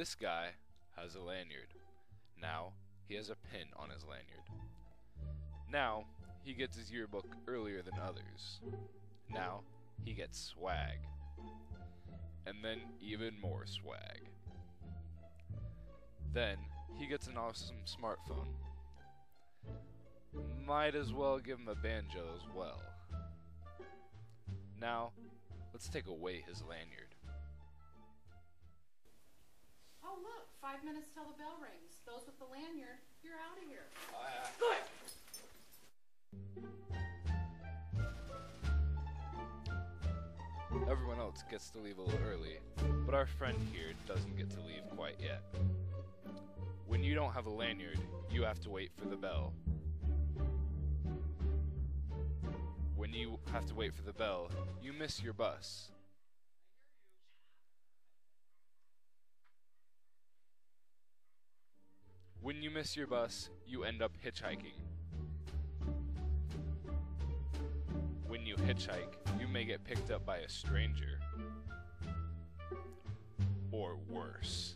This guy has a lanyard. Now he has a pin on his lanyard. Now he gets his yearbook earlier than others. Now he gets swag. And then even more swag. Then he gets an awesome smartphone. Might as well give him a banjo as well. Now, let's take away his lanyard. Five minutes till the bell rings. Those with the lanyard, you're out of here. Everyone else gets to leave a little early, but our friend here doesn't get to leave quite yet. When you don't have a lanyard, you have to wait for the bell. When you have to wait for the bell, you miss your bus. You miss your bus, you end up hitchhiking. When you hitchhike, you may get picked up by a stranger. Or worse.